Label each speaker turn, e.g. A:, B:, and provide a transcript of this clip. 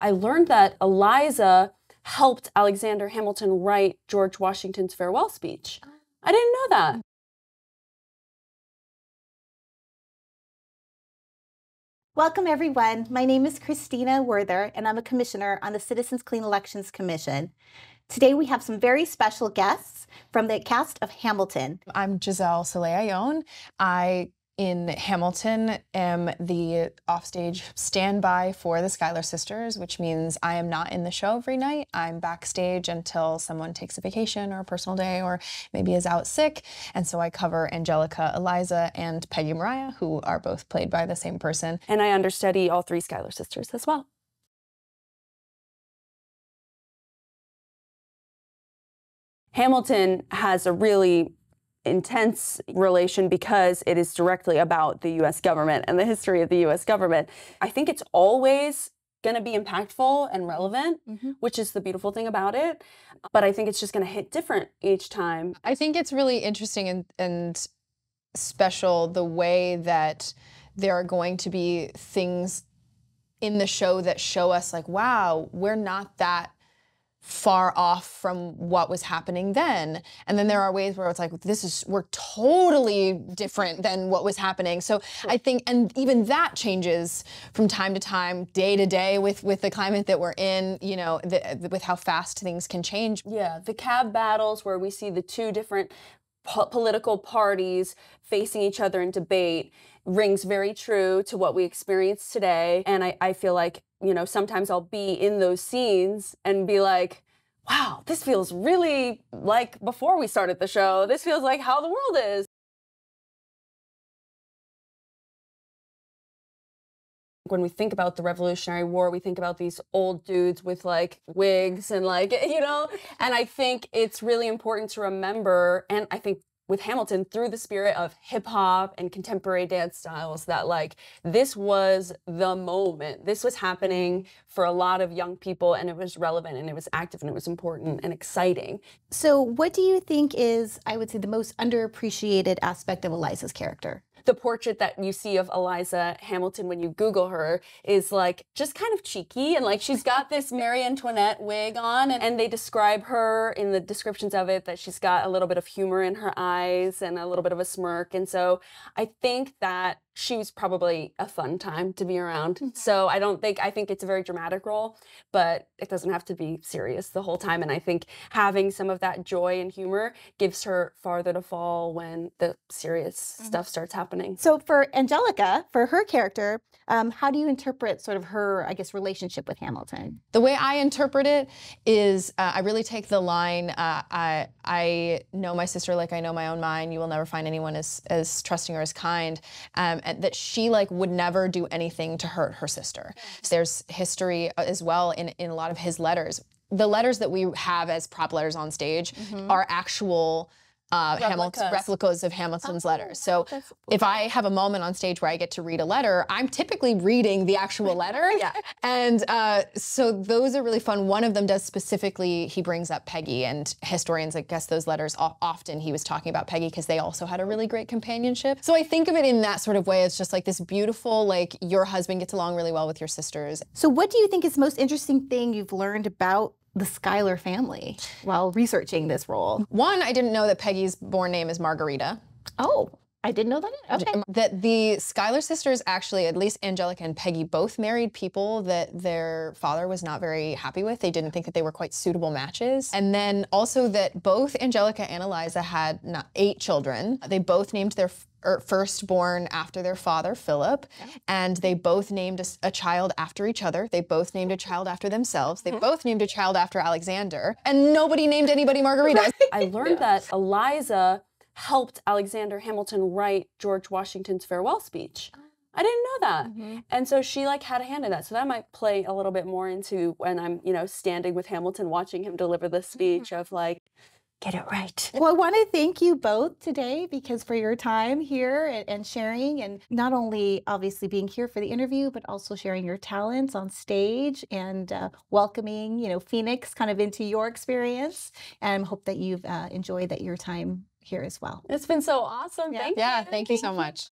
A: I learned that Eliza helped Alexander Hamilton write George Washington's farewell speech. I didn't know that. Mm.
B: Welcome, everyone. My name is Christina Werther, and I'm a commissioner on the Citizens Clean Elections Commission. Today, we have some very special guests from the cast of Hamilton.
C: I'm Jisel Soleil I in Hamilton am the offstage standby for the Schuyler sisters, which means I am not in the show every night. I'm backstage until someone takes a vacation or a personal day or maybe is out sick. And so I cover Angelica, Eliza, and Peggy Maria, who are both played by the same person.
A: And I understudy all three Schuyler sisters as well. Hamilton has a really intense relation because it is directly about the US government and the history of the US government. I think it's always going to be impactful and relevant, mm-hmm. which is the beautiful thing about it. But I think it's just going to hit different each time.
C: I think it's really interesting and, and special the way that there are going to be things in the show that show us, like, wow, we're not that far off from what was happening then. And then there are ways where it's like, this is, we're totally different than what was happening. So. I think, and even that changes from time to time, day to day with, with the climate that we're in, you know, the, with how fast things can change.
A: Yeah, the cab battles where we see the two different po political parties facing each other in debate rings very true to what we experience today. And I, I feel like you know, sometimes I'll be in those scenes and be like, wow, this feels really like before we started the show. This feels like how the world is. When we think about the Revolutionary War, we think about these old dudes with like wigs and like, you know, and I think it's really important to remember, and I think with Hamilton through the spirit of hip hop and contemporary dance styles that like this was the moment. This was happening for a lot of young people and it was relevant and it was active and it was important and exciting.
B: So what do you think is I would say the most underappreciated aspect of Eliza's character?
A: The portrait that you see of Eliza Hamilton when you Google her is like just kind of cheeky and like she's got this Marie Antoinette wig on and, and they describe her in the descriptions of it that she's got a little bit of humor in her eyes and a little bit of a smirk. And so I think that she was probably a fun time to be around. Mm-hmm. So I don't think I think it's a very dramatic role, but it doesn't have to be serious the whole time. And I think having some of that joy and humor gives her farther to fall when the serious mm-hmm. stuff starts happening.
B: So for Angelica, for her character, um, how do you interpret sort of her, I guess, relationship with Hamilton?
C: The way I interpret it is, uh, I really take the line, uh, I I know my sister like I know my own mind. You will never find anyone as as trusting or as kind. Um, and that she like would never do anything to hurt her sister. So there's history uh, as well in, in a lot of his letters. The letters that we have as prop letters on stage mm-hmm. are actual uh, replicas. replicas of Hamilton's oh, letters. So if I have a moment on stage where I get to read a letter, I'm typically reading the actual letter.
A: yeah.
C: And uh, so those are really fun. One of them does specifically, he brings up Peggy, and historians, I guess those letters often he was talking about Peggy because they also had a really great companionship. So I think of it in that sort of way. It's just like this beautiful, like your husband gets along really well with your sisters.
B: So what do you think is the most interesting thing you've learned about the Schuyler family while researching this role?
C: One, I didn't know that Peggy's born name is Margarita.
B: Oh. I didn't know that. Okay.
C: That the Schuyler sisters actually, at least Angelica and Peggy, both married people that their father was not very happy with. They didn't think that they were quite suitable matches. And then also that both Angelica and Eliza had not eight children. They both named their er, firstborn after their father, Philip, and they both named a, a, child after each other. They both named a child after themselves. They mm-hmm. both named a child after Alexander, and nobody named anybody Margarita.
A: I learned yeah. that Eliza helped Alexander Hamilton write George Washington's farewell speech. I didn't know that. Mm-hmm. And so she like had a hand in that. So that might play a little bit more into when I'm, you know, standing with Hamilton watching him deliver the speech mm-hmm. of like get it right.
B: Well, I want to thank you both today because for your time here and, and, sharing, and not only obviously being here for the interview, but also sharing your talents on stage and uh, welcoming, you know, Phoenix kind of into your experience. And hope that you've uh, enjoyed that your time here as well.
A: It's been so awesome. Yeah. Thank
C: yeah,
A: you.
C: thank you so much.